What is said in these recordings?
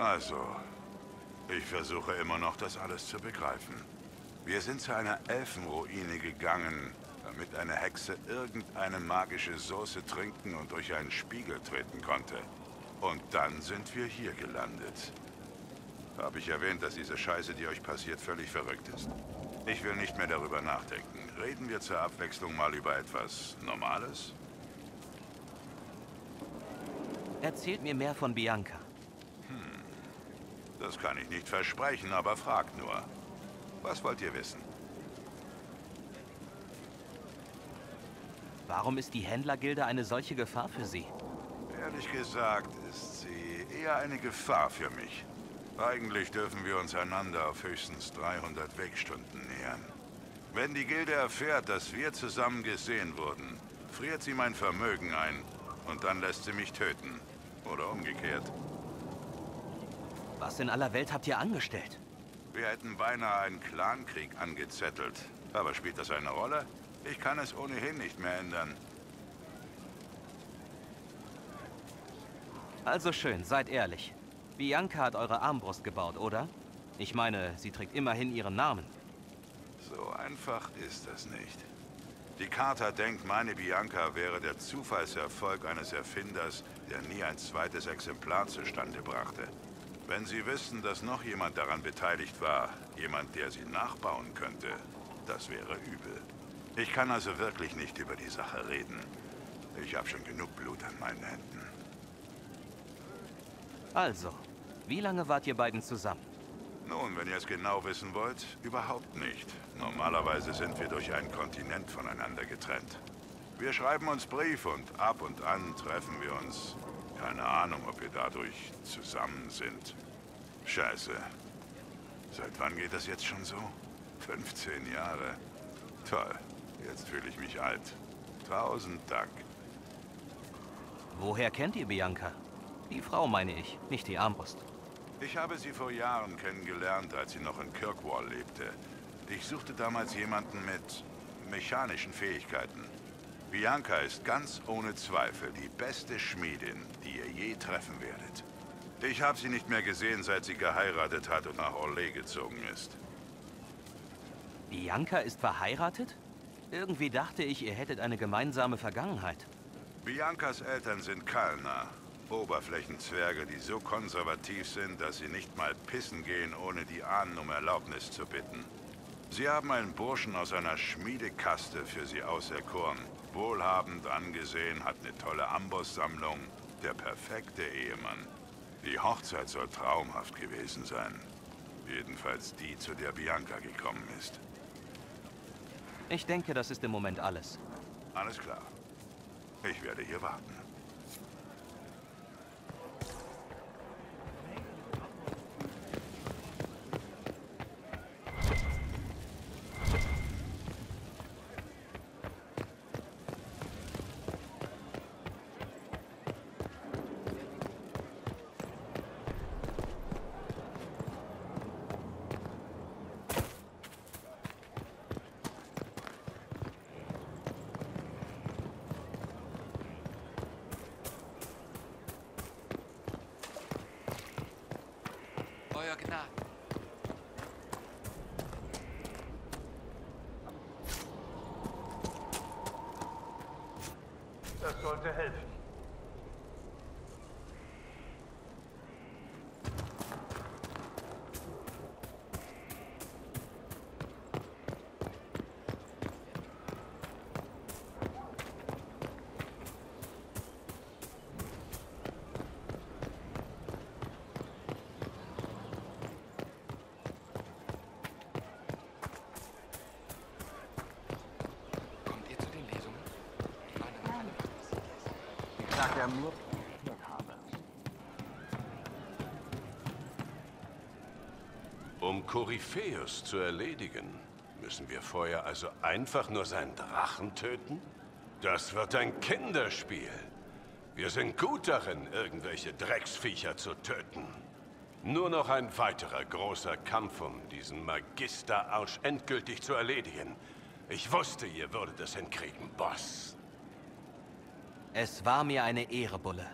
Also, ich versuche immer noch, das alles zu begreifen. Wir sind zu einer Elfenruine gegangen, damit eine Hexe irgendeine magische Soße trinken und durch einen Spiegel treten konnte. Und dann sind wir hier gelandet. Habe ich erwähnt, dass diese Scheiße, die euch passiert, völlig verrückt ist? Ich will nicht mehr darüber nachdenken. Reden wir zur Abwechslung mal über etwas Normales? Erzählt mir mehr von Bianca. Das kann ich nicht versprechen, aber fragt nur. Was wollt ihr wissen? Warum ist die Händlergilde eine solche Gefahr für Sie? Ehrlich gesagt ist sie eher eine Gefahr für mich. Eigentlich dürfen wir uns einander auf höchstens 300 Wegstunden nähern. Wenn die Gilde erfährt, dass wir zusammen gesehen wurden, friert sie mein Vermögen ein und dann lässt sie mich töten. Oder umgekehrt. Was in aller Welt habt ihr angestellt? Wir hätten beinahe einen Clankrieg angezettelt. Aber spielt das eine Rolle? Ich kann es ohnehin nicht mehr ändern. Also schön, seid ehrlich. Bianca hat eure Armbrust gebaut, oder? Ich meine, sie trägt immerhin ihren Namen. So einfach ist es nicht. Die Charta denkt, meine Bianca wäre der Zufallserfolg eines Erfinders, der nie ein zweites Exemplar zustande brachte. Wenn sie wüssten, dass noch jemand daran beteiligt war, jemand, der sie nachbauen könnte, das wäre übel. Ich kann also wirklich nicht über die Sache reden. Ich habe schon genug Blut an meinen Händen. Also, wie lange wart ihr beiden zusammen? Nun, wenn ihr es genau wissen wollt, überhaupt nicht. Normalerweise sind wir durch einen Kontinent voneinander getrennt. Wir schreiben uns Briefe und ab und an treffen wir uns. Keine Ahnung, ob wir dadurch zusammen sind. Scheiße. Seit wann geht das jetzt schon so? 15 Jahre. Toll. Jetzt fühle ich mich alt. Tausend Dank. Woher kennt ihr Bianca? Die Frau meine ich, nicht die Armbrust. Ich habe sie vor Jahren kennengelernt, als sie noch in Kirkwall lebte. Ich suchte damals jemanden mit mechanischen Fähigkeiten. Bianca ist ganz ohne Zweifel die beste Schmiedin, die ihr je treffen werdet. Ich habe sie nicht mehr gesehen, seit sie geheiratet hat und nach Orlais gezogen ist. Bianca ist verheiratet? Irgendwie dachte ich, ihr hättet eine gemeinsame Vergangenheit. Biancas Eltern sind Kallner, Oberflächenzwerge, die so konservativ sind, dass sie nicht mal pissen gehen, ohne die Ahnen um Erlaubnis zu bitten. Sie haben einen Burschen aus einer Schmiedekaste für sie auserkoren. Wohlhabend angesehen, hat eine tolle Ambosssammlung. Der perfekte Ehemann. Die Hochzeit soll traumhaft gewesen sein. Jedenfalls die, zu der Bianca gekommen ist. Ich denke, das ist im Moment alles. Alles klar. Ich werde hier warten. Sollte helfen. Um Korypheus zu erledigen, müssen wir vorher also einfach nur seinen Drachen töten? Das wird ein Kinderspiel. Wir sind gut darin, irgendwelche Drecksviecher zu töten. Nur noch ein weiterer großer Kampf, um diesen Magister-Ausch endgültig zu erledigen. Ich wusste, ihr würdet es hinkriegen, Boss. Es war mir eine Ehre, Bulle.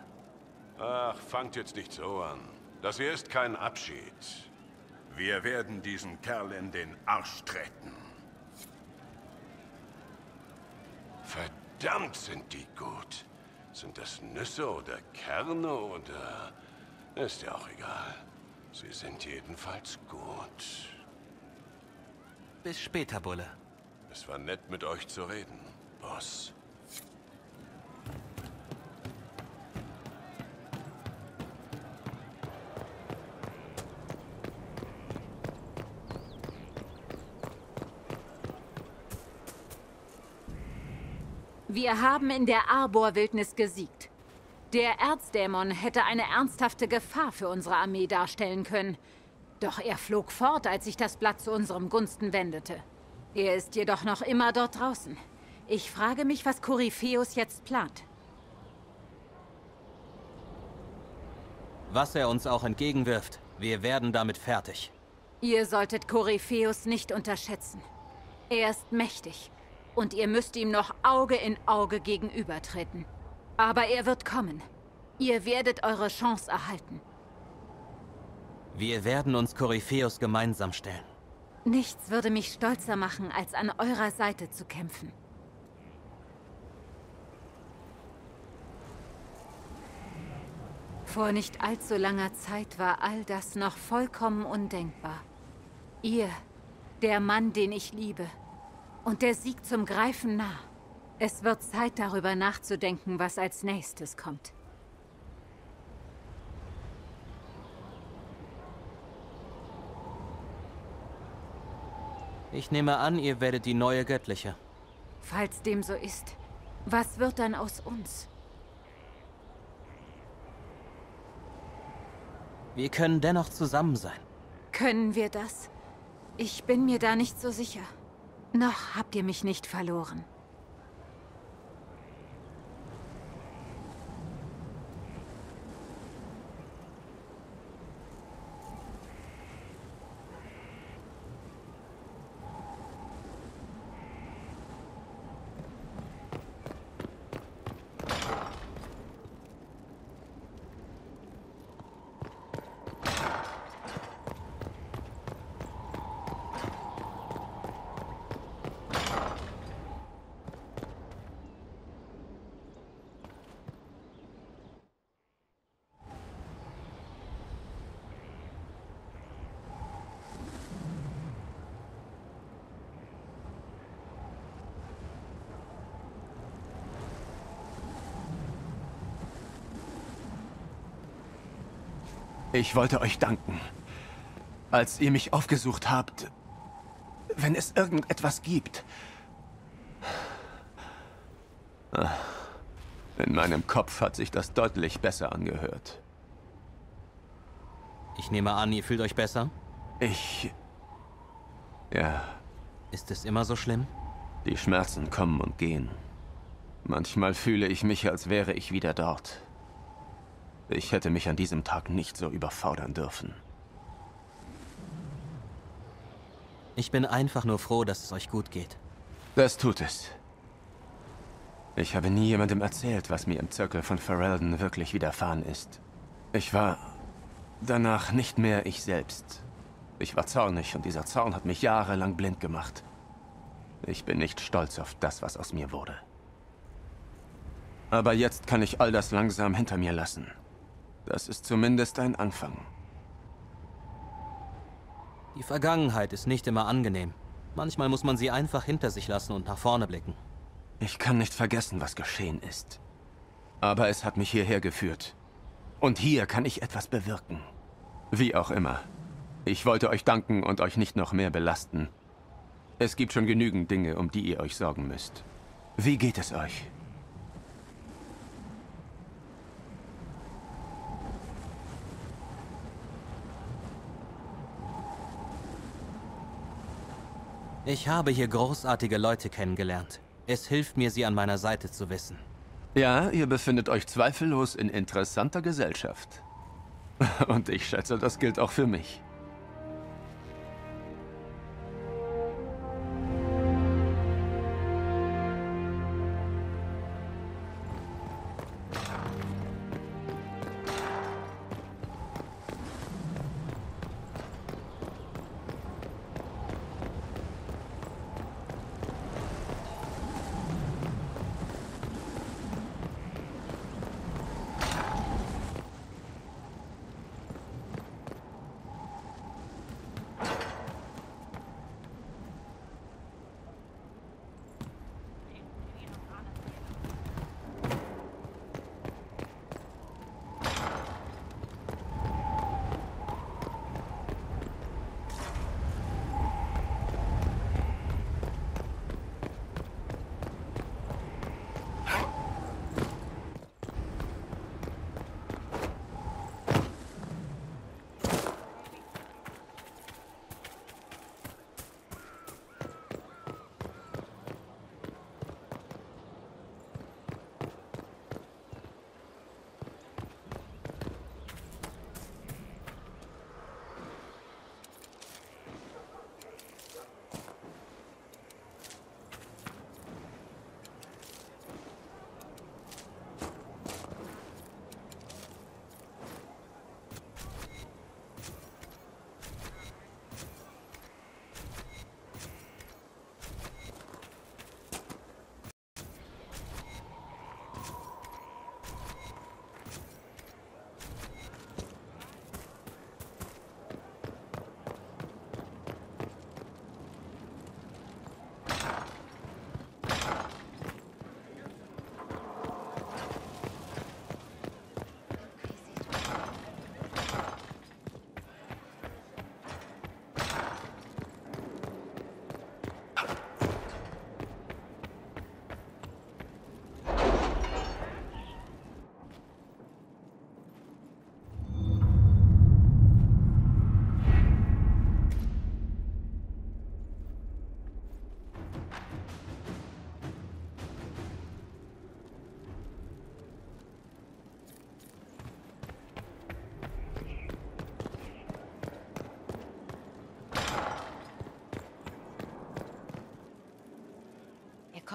Ach, fangt jetzt nicht so an. Das hier ist kein Abschied. Wir werden diesen Kerl in den Arsch treten. Verdammt sind die gut. Sind das Nüsse oder Kerne oder... Ist ja auch egal. Sie sind jedenfalls gut. Bis später, Bulle. Es war nett, mit euch zu reden, Boss. Wir haben in der Arbor-Wildnis gesiegt. Der Erzdämon hätte eine ernsthafte Gefahr für unsere Armee darstellen können. Doch er flog fort, als sich das Blatt zu unserem Gunsten wendete. Er ist jedoch noch immer dort draußen. Ich frage mich, was Korypheus jetzt plant. Was er uns auch entgegenwirft, wir werden damit fertig. Ihr solltet Korypheus nicht unterschätzen. Er ist mächtig. Und ihr müsst ihm noch Auge in Auge gegenübertreten. Aber er wird kommen. Ihr werdet eure Chance erhalten. Wir werden uns Korypheus gemeinsam stellen. Nichts würde mich stolzer machen, als an eurer Seite zu kämpfen. Vor nicht allzu langer Zeit war all das noch vollkommen undenkbar. Ihr, der Mann, den ich liebe, und der Sieg zum Greifen nah. Es wird Zeit, darüber nachzudenken, was als nächstes kommt. Ich nehme an, ihr werdet die neue Göttliche. Falls dem so ist, was wird dann aus uns? Wir können dennoch zusammen sein. Können wir das? Ich bin mir da nicht so sicher. Noch habt ihr mich nicht verloren. Ich wollte euch danken. Als ihr mich aufgesucht habt, wenn es irgendetwas gibt. In meinem Kopf hat sich das deutlich besser angehört. Ich nehme an, ihr fühlt euch besser? Ich... Ja, Ist es immer so schlimm? die Schmerzen kommen und gehen. Manchmal fühle ich mich, als wäre ich wieder dort. Ich hätte mich an diesem Tag nicht so überfordern dürfen. Ich bin einfach nur froh, dass es euch gut geht. Das tut es. Ich habe nie jemandem erzählt, was mir im Zirkel von Ferelden wirklich widerfahren ist. Ich war danach nicht mehr ich selbst. Ich war zornig und dieser Zorn hat mich jahrelang blind gemacht. Ich bin nicht stolz auf das, was aus mir wurde. Aber jetzt kann ich all das langsam hinter mir lassen. Das ist zumindest ein Anfang. Die Vergangenheit ist nicht immer angenehm. Manchmal muss man sie einfach hinter sich lassen und nach vorne blicken. Ich kann nicht vergessen, was geschehen ist. Aber es hat mich hierher geführt. Und hier kann ich etwas bewirken. Wie auch immer. Ich wollte euch danken und euch nicht noch mehr belasten. Es gibt schon genügend Dinge, um die ihr euch sorgen müsst. Wie geht es euch? Ich habe hier großartige Leute kennengelernt. Es hilft mir, sie an meiner Seite zu wissen. Ja, ihr befindet euch zweifellos in interessanter Gesellschaft. Und ich schätze, das gilt auch für mich.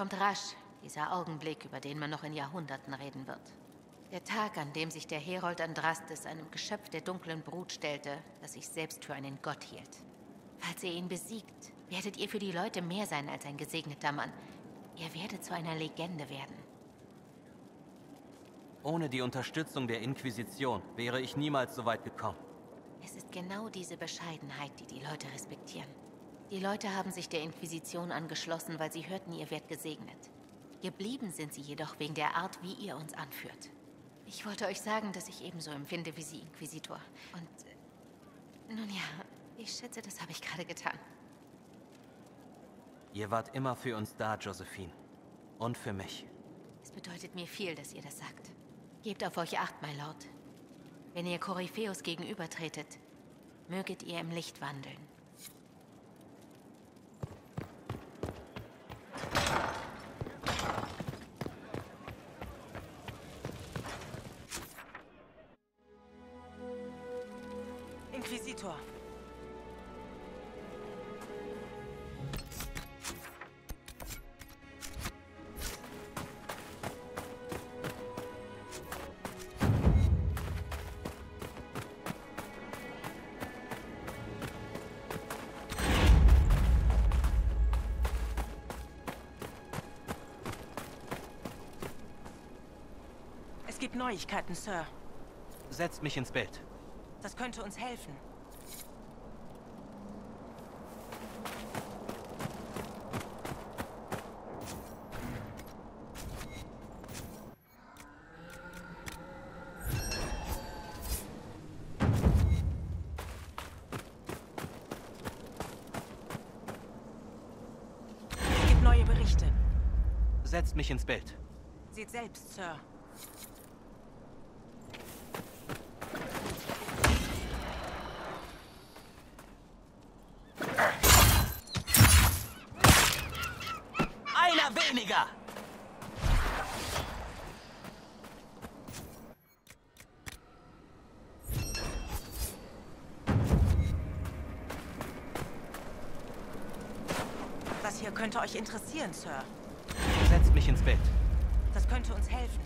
Kommt rasch, dieser Augenblick, über den man noch in Jahrhunderten reden wird. Der Tag, an dem sich der Herold Andrastes einem Geschöpf der dunklen Brut stellte, das sich selbst für einen Gott hielt. Falls ihr ihn besiegt, werdet ihr für die Leute mehr sein als ein gesegneter Mann. Ihr werdet zu einer Legende werden. Ohne die Unterstützung der Inquisition wäre ich niemals so weit gekommen. Es ist genau diese Bescheidenheit, die die Leute respektieren. Die Leute haben sich der Inquisition angeschlossen, weil sie hörten, ihr werdet gesegnet. Geblieben sind sie jedoch wegen der Art, wie ihr uns anführt. Ich wollte euch sagen, dass ich ebenso empfinde wie Sie, Inquisitor. Und äh, nun ja, ich schätze, das habe ich gerade getan. Ihr wart immer für uns da, Josephine. Und für mich. Es bedeutet mir viel, dass ihr das sagt. Gebt auf euch acht, mein Lord. Wenn ihr Korypheus gegenübertretet, möget ihr im Licht wandeln. Neuigkeiten, Sir. Setzt mich ins Bild. Das könnte uns helfen. Es gibt neue Berichte. Setzt mich ins Bild. Seht selbst, Sir. Einer weniger! Das hier könnte euch interessieren, Sir. Setzt mich ins Bild. Das könnte uns helfen.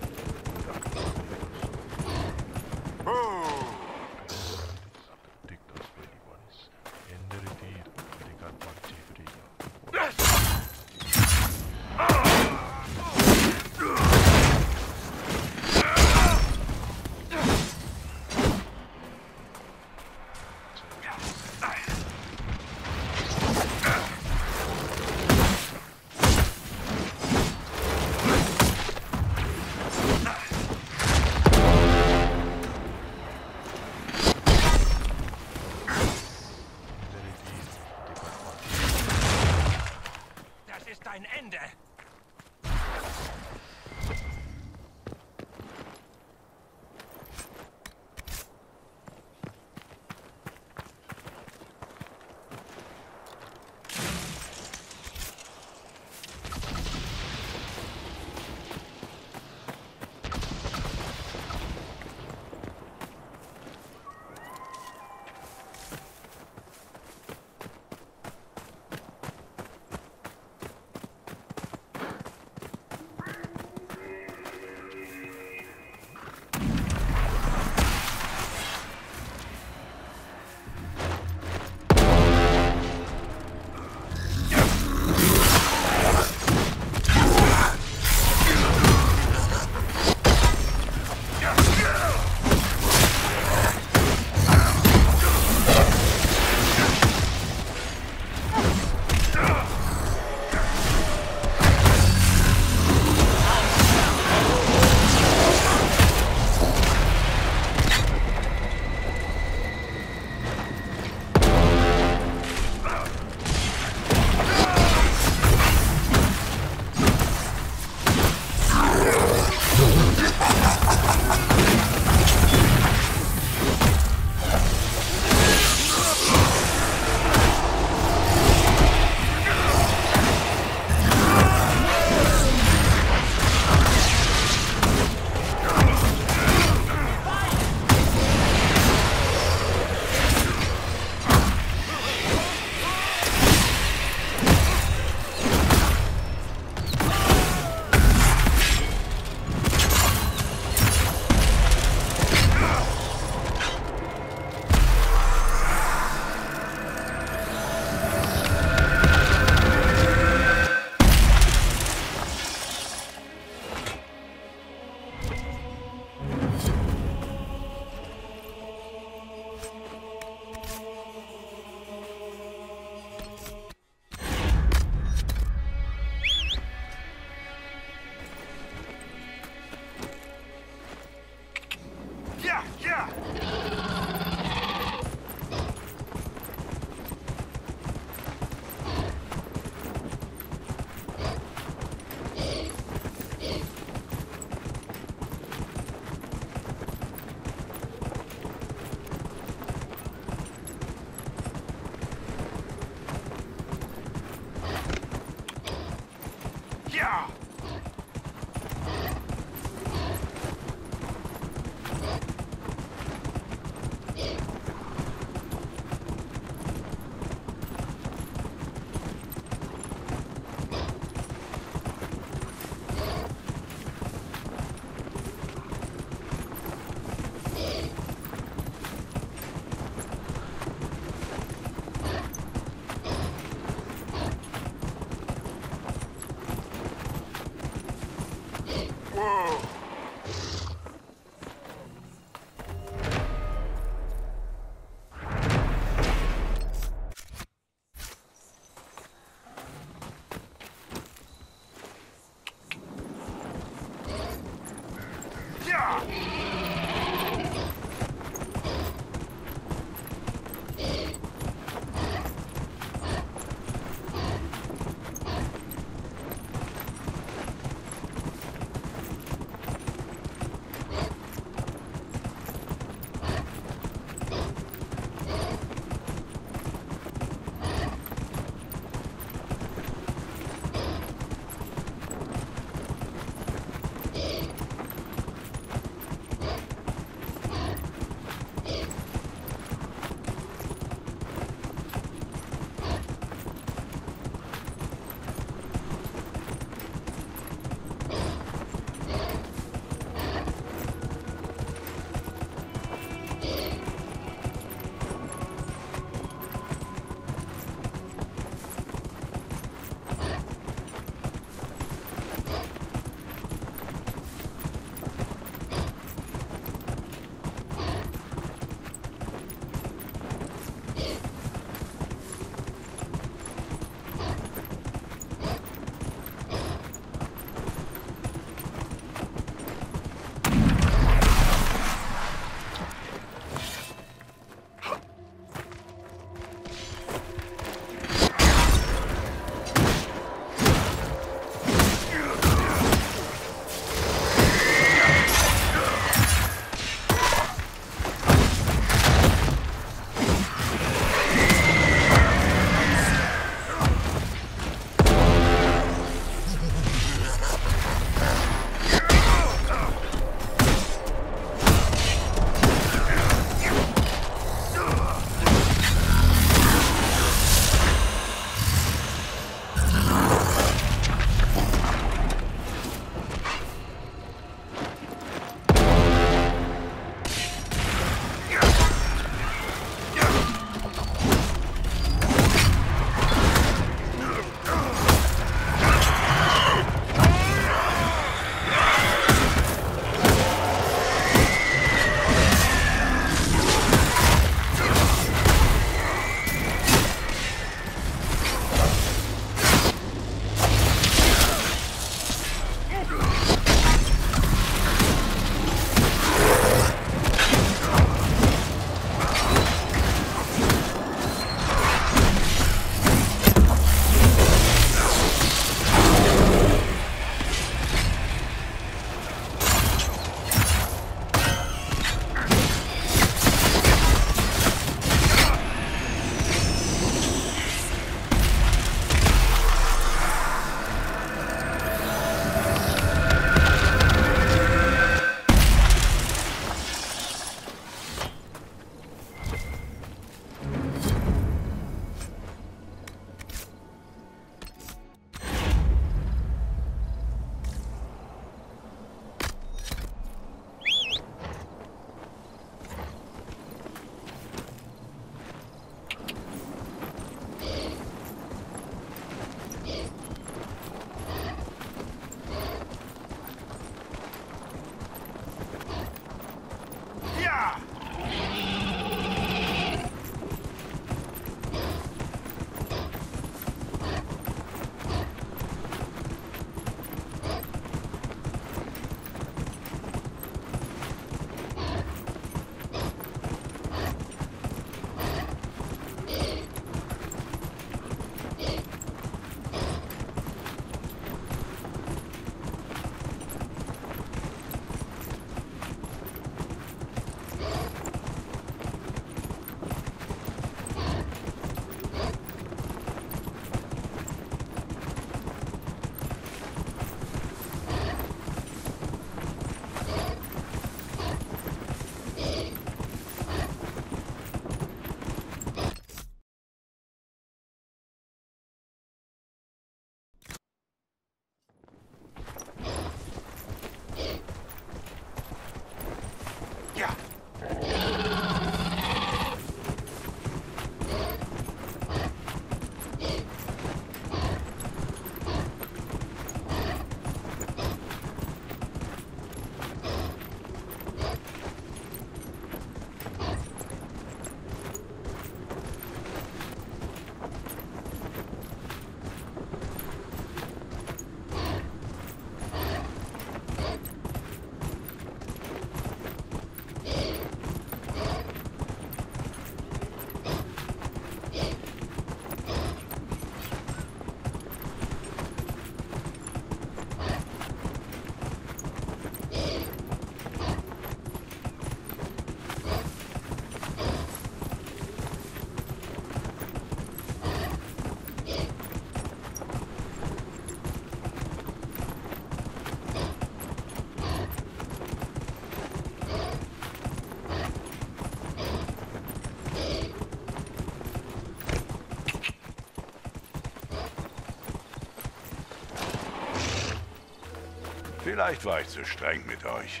Vielleicht war ich zu streng mit euch.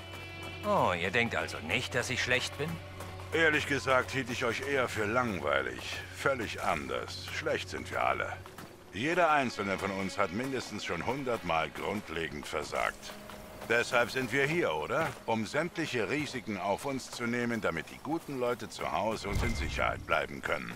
Oh, ihr denkt also nicht, dass ich schlecht bin? Ehrlich gesagt hielt ich euch eher für langweilig. Völlig anders. Schlecht sind wir alle. Jeder einzelne von uns hat mindestens schon hundertmal grundlegend versagt. Deshalb sind wir hier, oder? Um sämtliche Risiken auf uns zu nehmen, damit die guten Leute zu Hause und in Sicherheit bleiben können.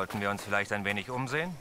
Sollten wir uns vielleicht ein wenig umsehen?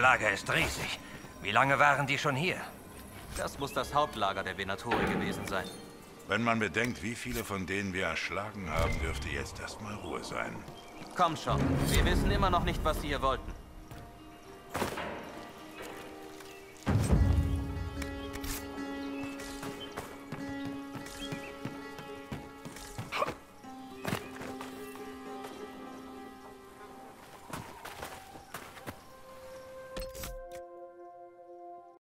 Lager ist riesig. Wie lange waren die schon hier? Das muss das Hauptlager der Venatori gewesen sein. Wenn man bedenkt, wie viele von denen wir erschlagen haben, dürfte jetzt erstmal Ruhe sein. Komm schon, wir wissen immer noch nicht, was sie hier wollten.